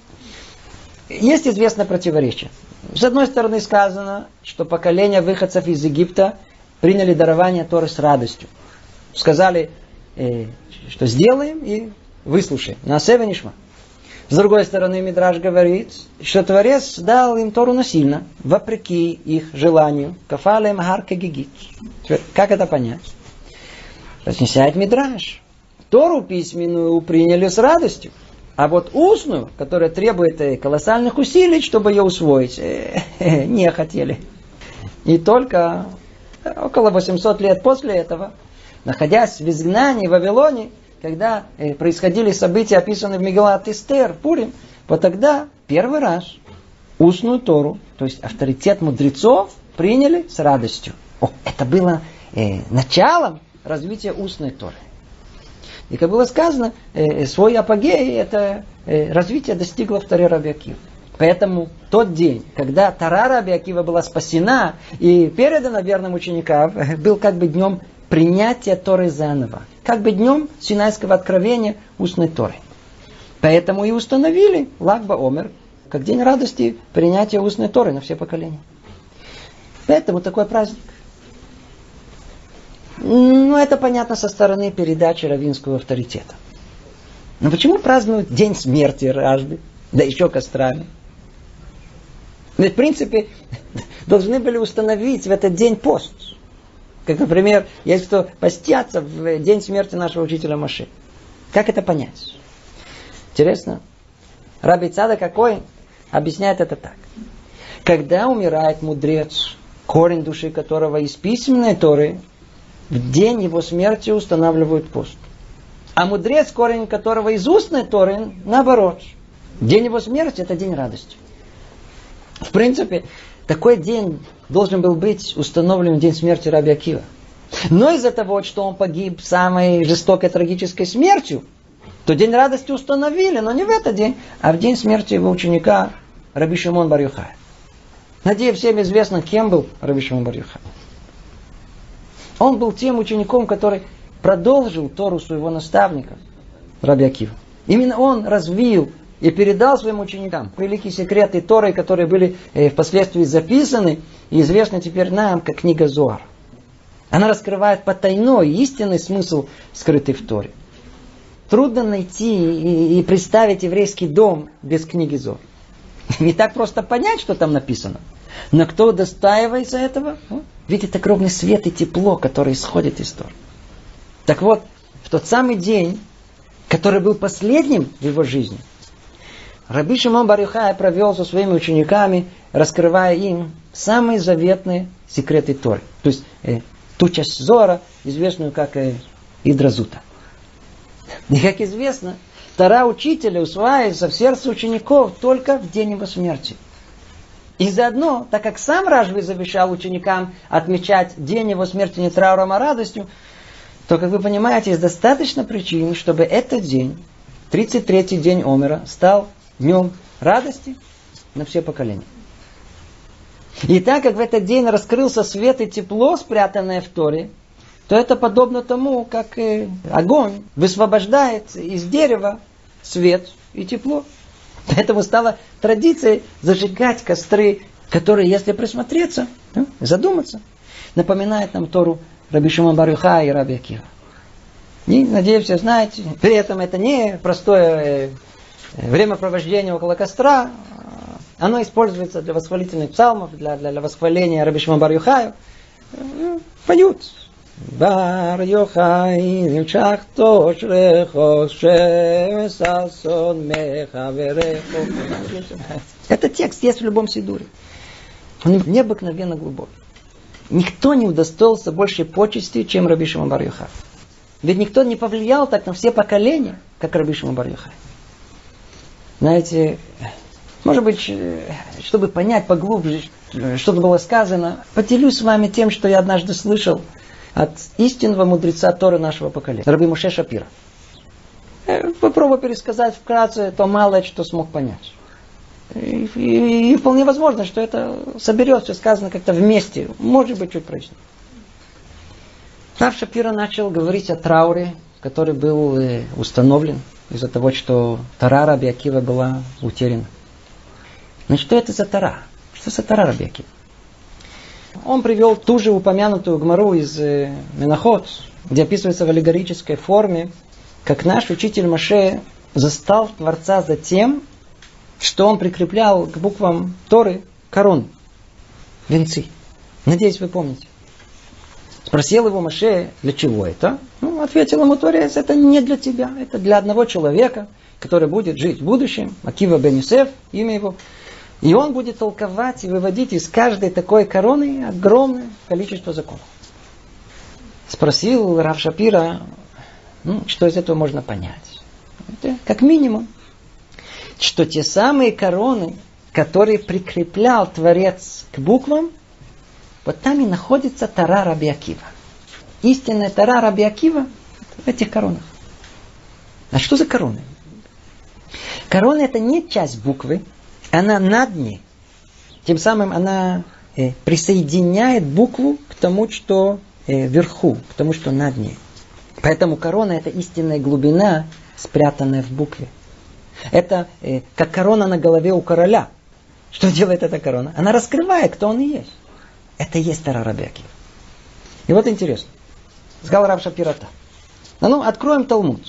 Есть известное противоречие. С одной стороны сказано, что поколение выходцев из Египта приняли дарование Торы с радостью. Сказали, э, что сделаем и выслушаем. На Севенишма. С другой стороны, Мидраж говорит, что Творец дал им Тору насильно, вопреки их желанию. Кафалем харка гигит. Как это понять? Разнесяет Мидраж. Тору письменную приняли с радостью. А вот устную, которая требует э, колоссальных усилий, чтобы ее усвоить, э, не хотели. И только около 800 лет после этого, находясь в изгнании в Вавилоне, когда э, происходили события, описанные в Мегалат Эстер, Пурим, вот тогда первый раз устную Тору, то есть авторитет мудрецов, приняли с радостью. О, это было э, началом развития устной Торы. И как было сказано, э, свой апогей это э, развитие достигло в Акива. Поэтому тот день, когда Тара Раби была спасена и передана верным ученикам, был как бы днем принятия Торы заново. Как бы днем Синайского откровения устной Торы. Поэтому и установили Лагба Омер как день радости принятия устной Торы на все поколения. Поэтому такой праздник. Ну, это понятно со стороны передачи равинского авторитета. Но почему празднуют день смерти Ражды? Да еще кострами. Ведь, в принципе, должны были установить в этот день пост. Как, например, есть кто постятся в день смерти нашего учителя Маши. Как это понять? Интересно. Раби Цада какой объясняет это так. Когда умирает мудрец, корень души которого из письменной Торы, в день его смерти устанавливают пост. А мудрец, корень которого из устной Торы, наоборот. День его смерти – это день радости. В принципе, такой день должен был быть установлен в день смерти Раби Акива. Но из-за того, что он погиб самой жестокой трагической смертью, то день радости установили, но не в этот день, а в день смерти его ученика Раби Шимон Барюхая. Надеюсь, всем известно, кем был Раби Шимон Барюхай. Он был тем учеником, который продолжил Тору своего наставника, Раби Акива. Именно он развил и передал своим ученикам великие секреты Торы, которые были э, впоследствии записаны и известны теперь нам, как книга Зоар. Она раскрывает потайной, истинный смысл, скрытый в Торе. Трудно найти и, представить еврейский дом без книги Зор. Не так просто понять, что там написано. Но кто достаивается этого, видит огромный свет и тепло, которое исходит из Тор. Так вот, в тот самый день, который был последним в его жизни, Раби Шимон Барюхай провел со своими учениками, раскрывая им самые заветные секреты Торы. То есть э, ту часть Зора, известную как э, Идразута. И как известно, Тара учителя усваивается в сердце учеников только в день его смерти. И заодно, так как сам Ражви завещал ученикам отмечать день его смерти не трауром, а радостью, то, как вы понимаете, есть достаточно причин, чтобы этот день, 33-й день Омера, стал днем радости на все поколения. И так как в этот день раскрылся свет и тепло, спрятанное в Торе, то это подобно тому, как огонь высвобождает из дерева свет и тепло. Поэтому стала традицией зажигать костры, которые, если присмотреться, ну, задуматься, напоминает нам Тору Раби Шимон Барюха и Раби Акива. И, надеюсь, вы знаете, при этом это не простое э, времяпровождение около костра, оно используется для восхвалительных псалмов, для, для, для восхваления Раби Шимон Барюхаю. Э, поют בר יוחאי נמשך תושרכו шесасон מחברך. Это текст есть в любом сидуре. Он необыкновенно глубокий. Никто не удостоился больше почести, чем Раби Шимон бар Ведь никто не повлиял так на все поколения, как Раби Шимон бар Знаете, может быть, чтобы понять поглубже, что было сказано, поделюсь с вами тем, что я однажды слышал от истинного мудреца Торы нашего поколения, Раби Муше Шапира. Э, попробую пересказать вкратце то малое, что смог понять. И, и, и вполне возможно, что это соберется, сказано как-то вместе, может быть, чуть прочнее. Рав Шапира начал говорить о трауре, который был э, установлен из-за того, что Тара Раби Акива была утеряна. Значит, что это за Тара? Что за Тара Раби Акива? Он привел ту же упомянутую гмару из э, Менахот, где описывается в аллегорической форме, как наш учитель Маше застал Творца за тем, что он прикреплял к буквам Торы корон, венцы. Надеюсь, вы помните. Спросил его Маше, для чего это? Ну, ответил ему Творец, это не для тебя, это для одного человека, который будет жить в будущем. Акива бен Юсеф, имя его. И он будет толковать и выводить из каждой такой короны огромное количество законов. Спросил Рав Шапира, ну, что из этого можно понять. Это как минимум, что те самые короны, которые прикреплял Творец к буквам, вот там и находится Тара Раби Акива. Истинная Тара Раби Акива в этих коронах. А что за короны? Корона это не часть буквы, она над ней. Тем самым она э, присоединяет букву к тому, что э, вверху, к тому, что над ней. Поэтому корона это истинная глубина, спрятанная в букве. Это э, как корона на голове у короля. Что делает эта корона? Она раскрывает, кто он и есть. Это и есть Тара Рабиакив. И вот интересно. Сказал Раб Шапирата. А ну, откроем Талмуд.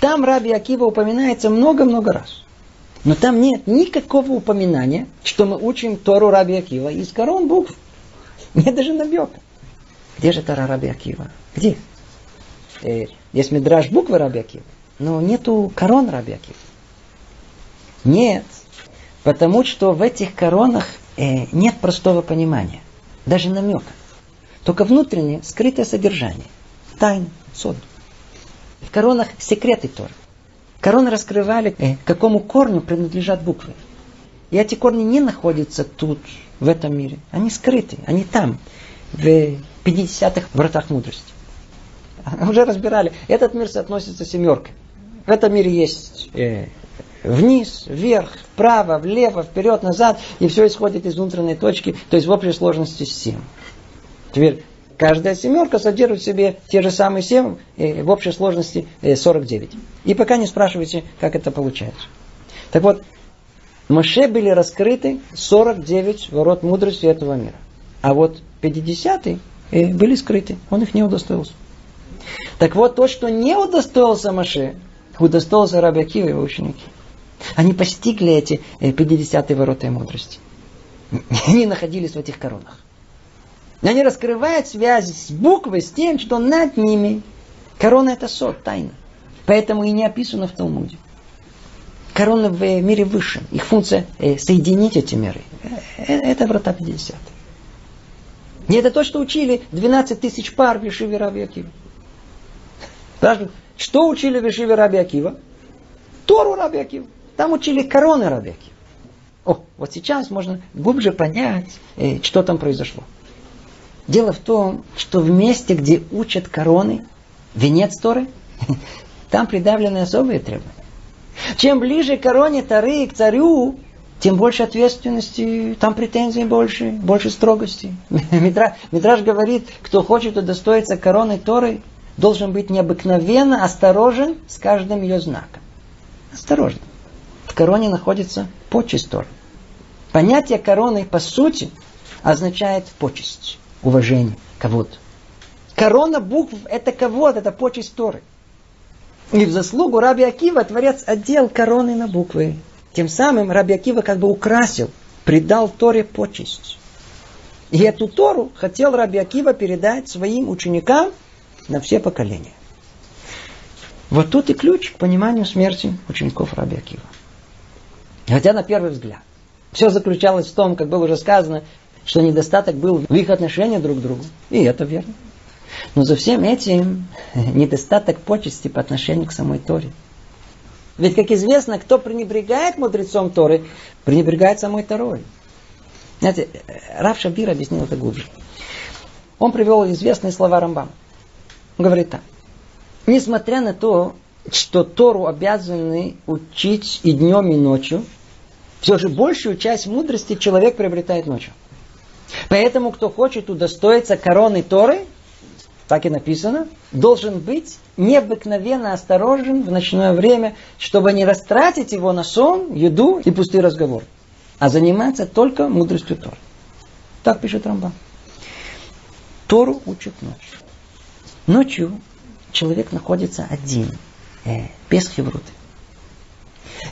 Там Раби Акива упоминается много-много раз. Но там нет никакого упоминания, что мы учим Тору Раби Акива из корон букв. Нет даже намека. Где же Тора Раби Акива? Где? Э, есть мидраж буквы Раби Акива, но нету корон Раби Акива. Нет. Потому что в этих коронах э, нет простого понимания. Даже намека. Только внутреннее, скрытое содержание. Тайна, сод. В коронах секреты Торы. Короны раскрывали, э, какому корню принадлежат буквы. И эти корни не находятся тут, в этом мире. Они скрыты, они там, в 50-х вратах мудрости. Уже разбирали. Этот мир соотносится с семеркой. В этом мире есть э, вниз, вверх, вправо, влево, вперед, назад. И все исходит из внутренней точки, то есть в общей сложности 7. Теперь каждая семерка содержит в себе те же самые 7, э, в общей сложности 49. Э, и пока не спрашивайте, как это получается. Так вот, Моше были раскрыты 49 ворот мудрости этого мира. А вот 50 э, были скрыты. Он их не удостоился. Так вот, то, что не удостоился Моше, удостоился Раби Акива и его ученики. Они постигли эти 50-е ворота мудрости. Они находились в этих коронах. Они раскрывают связи с буквой, с тем, что над ними. Корона это сот, тайна. Поэтому и не описано в Талмуде. Корона в мире выше. Их функция э, соединить эти миры. Э, это врата 50. И это то, что учили 12 тысяч пар в Ешиве Раби Акива. Что учили в Ешиве Раби Акива? Тору Раби Акива. Там учили короны Раби Акива. О, вот сейчас можно глубже понять, э, что там произошло. Дело в том, что в месте, где учат короны, венец Торы, там придавлены особые требования. Чем ближе к короне Торы к царю, тем больше ответственности, там претензий больше, больше строгости. Митраж говорит, кто хочет удостоиться короны Торы, должен быть необыкновенно осторожен с каждым ее знаком. Осторожно. В короне находится почесть Торы. Понятие короны, по сути, означает почесть уважение кого-то. Корона букв – это кого-то, это почесть Торы. И в заслугу Раби Акива Творец одел короны на буквы. Тем самым Раби Акива как бы украсил, придал Торе почесть. И эту Тору хотел Раби Акива передать своим ученикам на все поколения. Вот тут и ключ к пониманию смерти учеников Раби Акива. Хотя на первый взгляд. Все заключалось в том, как было уже сказано, что недостаток был в их отношении друг к другу. И это верно. Но за всем этим недостаток почести по отношению к самой Торе. Ведь, как известно, кто пренебрегает мудрецом Торы, пренебрегает самой Торой. Знаете, Раф Шабир объяснил это глубже. Он привел известные слова Рамбам. Он говорит так. Несмотря на то, что Тору обязаны учить и днем, и ночью, все же большую часть мудрости человек приобретает ночью. Поэтому, кто хочет удостоиться короны Торы, так и написано, должен быть необыкновенно осторожен в ночное время, чтобы не растратить его на сон, еду и пустый разговор, а заниматься только мудростью Торы. Так пишет Рамба. Тору учат ночью. Ночью человек находится один, э, без хевруты.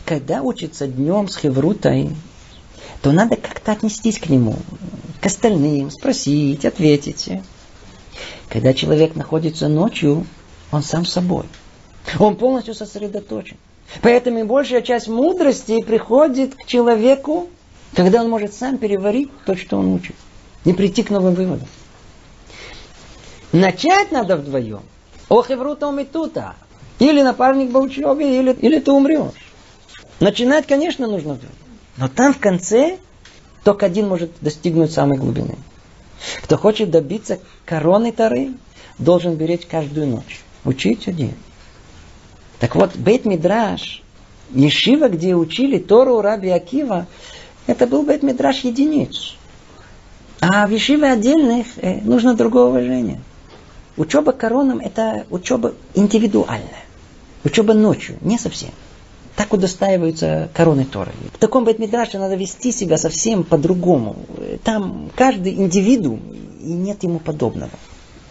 Когда учится днем с хеврутой, то надо как-то отнестись к нему, к остальным, спросить, ответить. Когда человек находится ночью, он сам собой. Он полностью сосредоточен. Поэтому и большая часть мудрости приходит к человеку, когда он может сам переварить то, что он учит. Не прийти к новым выводам. Начать надо вдвоем. Ох, и врута умитута. Или напарник по учебе, или, или ты умрешь. Начинать, конечно, нужно вдвоем. Но там в конце только один может достигнуть самой глубины. Кто хочет добиться короны Тары, должен беречь каждую ночь. Учить один. Так вот, Бейт Мидраш, Ешива, где учили Тору Раби Акива, это был Бейт Мидраш единиц. А в Ешиве отдельных э, нужно другое уважение. Учеба коронам это учеба индивидуальная. Учеба ночью, не совсем. Так удостаиваются короны Торы. В таком бет-мидраше надо вести себя совсем по-другому. Там каждый индивидуум, и нет ему подобного.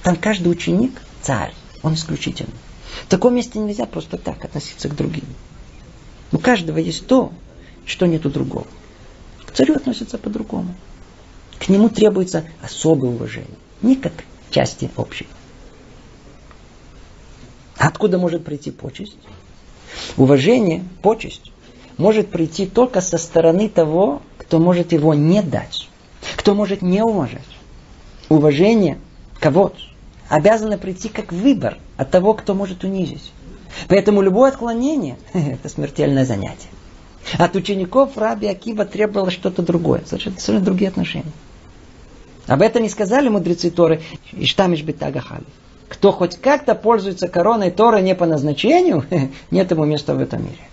Там каждый ученик царь, он исключительный. В таком месте нельзя просто так относиться к другим. У каждого есть то, что нет у другого. К царю относятся по-другому. К нему требуется особое уважение. Не как части общей. Откуда может прийти почесть? Уважение, почесть может прийти только со стороны того, кто может его не дать, кто может не уважать. Уважение, кого обязано прийти как выбор от того, кто может унизить. Поэтому любое отклонение – это смертельное занятие. От учеников Раби Акива требовалось что-то другое, совершенно другие отношения. Об этом и сказали мудрецы Торы Иштамиш Бетагахали. Кто хоть как-то пользуется короной Торы не по назначению, нет ему места в этом мире.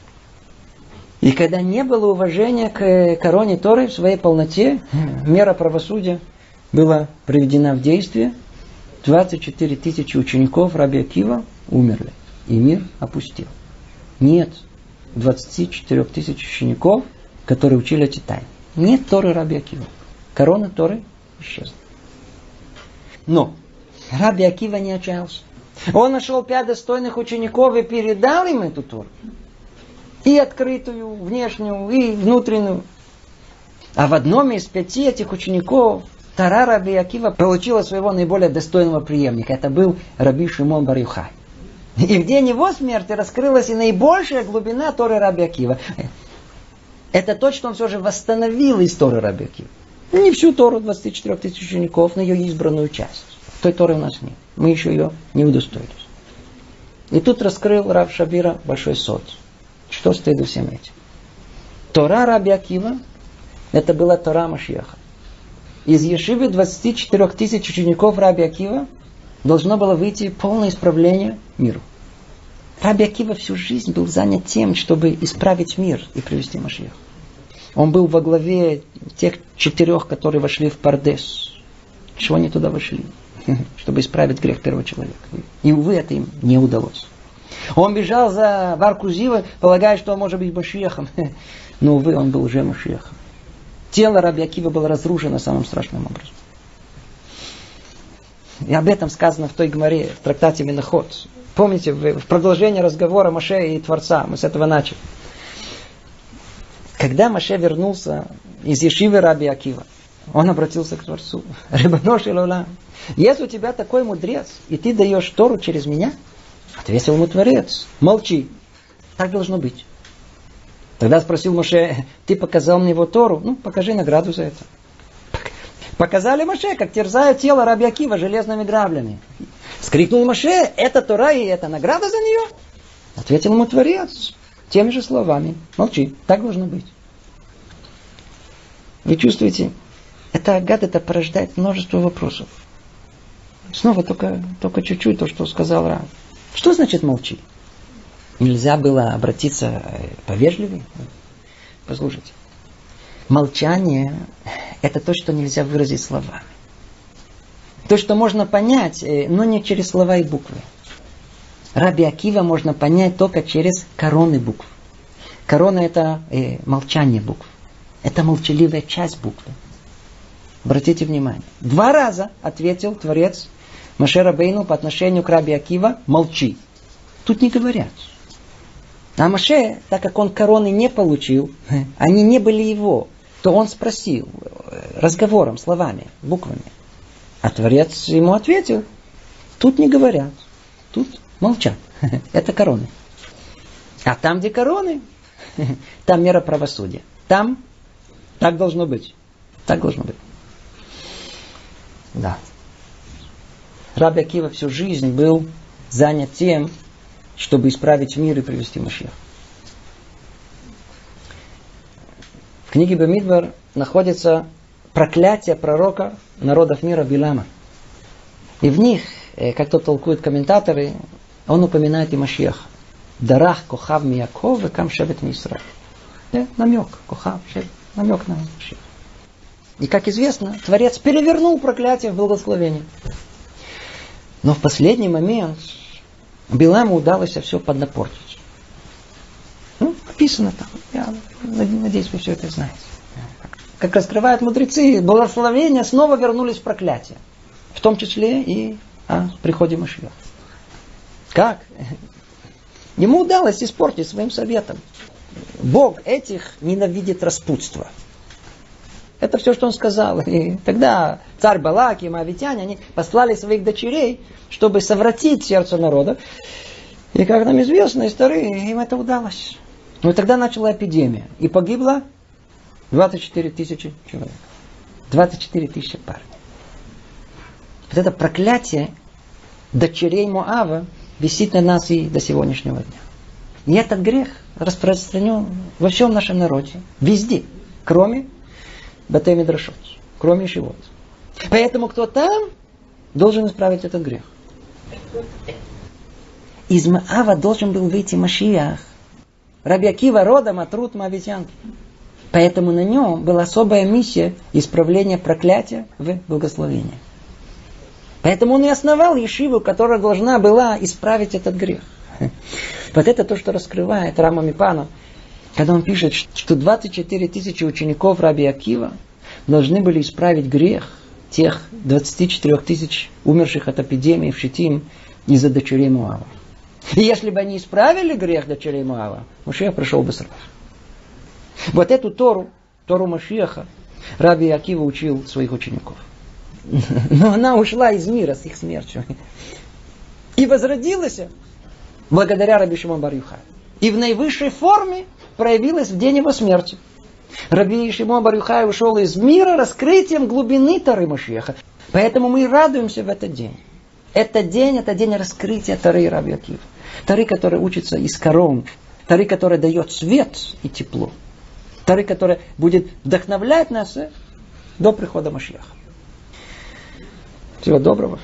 И когда не было уважения к короне Торы в своей полноте, мера правосудия была приведена в действие. 24 тысячи учеников Раби Акива умерли. И мир опустил. Нет 24 тысяч учеников, которые учили эти тайны. Нет Торы Раби Акива. Корона Торы исчезла. Но Раби Акива не отчаялся. Он нашел пять достойных учеников и передал им эту Тору. И открытую, внешнюю, и внутреннюю. А в одном из пяти этих учеников Тара Раби Акива получила своего наиболее достойного преемника. Это был Раби Шимон Барюхай. И в день его смерти раскрылась и наибольшая глубина Торы Раби Акива. Это то, что он все же восстановил из Торы Раби Акива. Не всю Тору 24 тысяч учеников, но ее избранную часть. Той Торы у нас нет. Мы еще ее не удостоились. И тут раскрыл Рав Шабира большой сот. Что стоит за всем этим? Тора Раби Акива, это была Тора Машьяха. Из Ешивы 24 тысяч учеников Раби Акива должно было выйти полное исправление миру. Раби Акива всю жизнь был занят тем, чтобы исправить мир и привести Машьях. Он был во главе тех четырех, которые вошли в Пардес. Чего они туда вошли? Чтобы исправить грех первого человека. И, увы, это им не удалось. Он бежал за Варкузива, полагая, что он может быть Машиехом. Но, увы, он был уже Машиехом. Тело Раби Акива было разрушено самым страшным образом. И об этом сказано в той гморе, в трактате Миноход. Помните, в продолжении разговора Маше и Творца, мы с этого начали. Когда Маше вернулся из Ешивы Раби Акива, он обратился к Творцу. Рыбанош Лола, если у тебя такой мудрец, и ты даешь Тору через меня, ответил ему Творец, молчи. Так должно быть. Тогда спросил Моше, ты показал мне его Тору? Ну, покажи награду за это. Показали Моше, как терзают тело Раби Акива железными граблями. Скрикнул Моше, это Тора и это награда за нее? Ответил ему Творец теми же словами. Молчи, так должно быть. Вы чувствуете, это агат, это порождает множество вопросов. Снова только, только чуть-чуть то, что сказал Рав. Что значит молчи? Нельзя было обратиться э, повежливее? Послушайте. Молчание – это то, что нельзя выразить словами. То, что можно понять, э, но не через слова и буквы. Раби Акива можно понять только через короны букв. Корона – это э, молчание букв. Это молчаливая часть буквы. Обратите внимание. Два раза ответил Творец Машера Бейну по отношению к Раби Акива «молчи». Тут не говорят. А Маше, так как он короны не получил, они не были его, то он спросил э, разговором, словами, буквами. А Творец ему ответил, тут не говорят, тут молчат. Это короны. А там, где короны, там мера правосудия. Там так должно быть. Так должно быть. Да. Раби Акива всю жизнь был занят тем, чтобы исправить мир и привести Машех. В книге Бамидбар находится проклятия пророка народов мира Билама. И в них, э, как то толкуют комментаторы, он упоминает и Машеха. Дарах Кохав Мияков и Кам Шевет Мисра. Да, намек, Кохав, Шевет, намек на Машеха. И как известно, Творец перевернул проклятие в благословение. Но в последний момент Биламу удалось все поднапортить. Ну, написано там. Я надеюсь, вы все это знаете. Как раскрывают мудрецы, благословения снова вернулись в проклятие. В том числе и о приходе Машиах. Как? Ему удалось испортить своим советом. Бог этих ненавидит распутство. Это все, что он сказал. И тогда царь Балак и Моавитяне, они послали своих дочерей, чтобы совратить сердце народа. И как нам известно из истории, им это удалось. Но тогда начала эпидемия. И погибло 24 тысячи человек. 24 тысячи парней. Вот это проклятие дочерей Моава висит на нас и до сегодняшнего дня. И этот грех распространен во всем нашем народе. Везде. Кроме Батей Мидрашот. Кроме Шивот. Поэтому кто там, должен исправить этот грех. Из Маава должен был выйти Машиах. Раби Акива родом от Рут Моавитянки. Поэтому на нем была особая миссия исправления проклятия в благословение. Поэтому он и основал Ешиву, которая должна была исправить этот грех. Вот это то, что раскрывает Рама Мипана, когда он пишет, что 24 тысячи учеников Раби Акива должны были исправить грех тех 24 тысяч умерших от эпидемии в Шитим из-за дочерей Муава. И если бы они исправили грех дочерей Муава, Машиах пришел бы сразу. Вот эту Тору, Тору Машиаха, Раби Акива учил своих учеников. Но она ушла из мира с их смертью. И возродилась благодаря Раби Шимон Барюха. И в наивысшей форме проявилась в день его смерти. Раби Шимон Барюхай ушел из мира раскрытием глубины Тары Машеха. Поэтому мы радуемся в этот день. Этот день, это день раскрытия Тары Раби Акива. Тары, который учится из корон. Тары, который дает свет и тепло. Тары, который будет вдохновлять нас до прихода Машеха. Всего доброго.